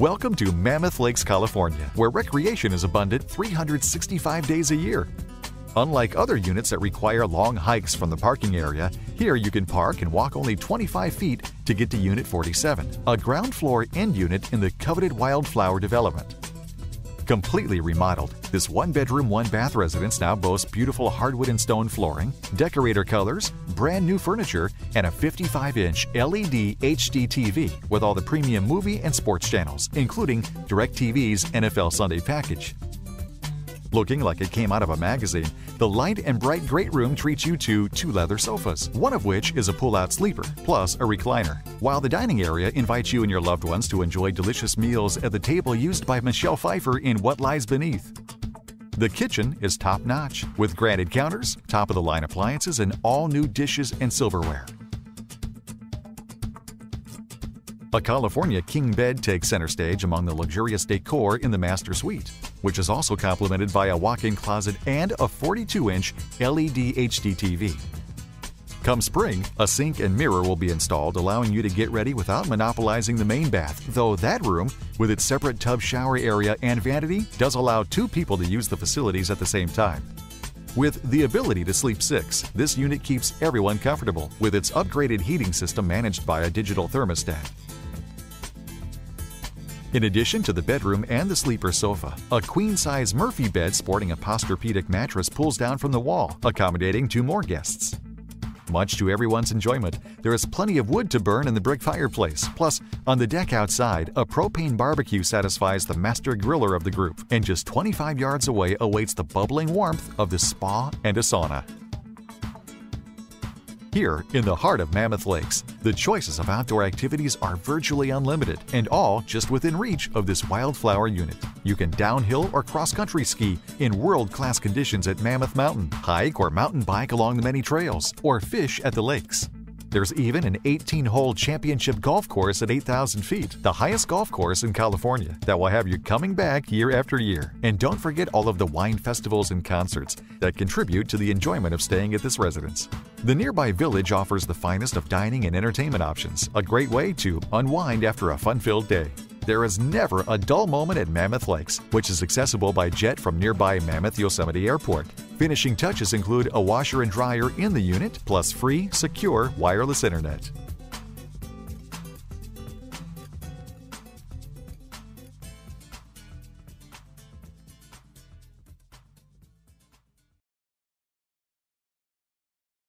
Welcome to Mammoth Lakes, California, where recreation is abundant 365 days a year. Unlike other units that require long hikes from the parking area, here you can park and walk only 25 feet to get to Unit 47, a ground floor end unit in the coveted Wildflower development. Completely remodeled, this one bedroom, one bath residence now boasts beautiful hardwood and stone flooring, decorator colors, brand new furniture, and a 55 inch LED HD TV with all the premium movie and sports channels, including DirecTV's NFL Sunday package. Looking like it came out of a magazine, the light and bright great room treats you to two leather sofas, one of which is a pull-out sleeper, plus a recliner, while the dining area invites you and your loved ones to enjoy delicious meals at the table used by Michelle Pfeiffer in What Lies Beneath. The kitchen is top-notch, with granite counters, top-of-the-line appliances, and all new dishes and silverware. A California king bed takes center stage among the luxurious decor in the master suite, which is also complemented by a walk-in closet and a 42-inch LED HD TV. Come spring, a sink and mirror will be installed, allowing you to get ready without monopolizing the main bath, though that room, with its separate tub shower area and vanity, does allow two people to use the facilities at the same time. With the ability to sleep six, this unit keeps everyone comfortable with its upgraded heating system managed by a digital thermostat. In addition to the bedroom and the sleeper sofa, a queen-size Murphy bed sporting a Posturepedic mattress pulls down from the wall, accommodating two more guests. Much to everyone's enjoyment, there is plenty of wood to burn in the brick fireplace. Plus, on the deck outside, a propane barbecue satisfies the master griller of the group, and just 25 yards away awaits the bubbling warmth of the spa and a sauna. Here, in the heart of Mammoth Lakes, the choices of outdoor activities are virtually unlimited and all just within reach of this wildflower unit. You can downhill or cross-country ski in world-class conditions at Mammoth Mountain, hike or mountain bike along the many trails, or fish at the lakes. There's even an 18 hole championship golf course at 8,000 feet, the highest golf course in California, that will have you coming back year after year. And don't forget all of the wine festivals and concerts that contribute to the enjoyment of staying at this residence. The nearby village offers the finest of dining and entertainment options, a great way to unwind after a fun filled day. There is never a dull moment at Mammoth Lakes, which is accessible by jet from nearby Mammoth Yosemite Airport. Finishing touches include a washer and dryer in the unit, plus free, secure wireless internet.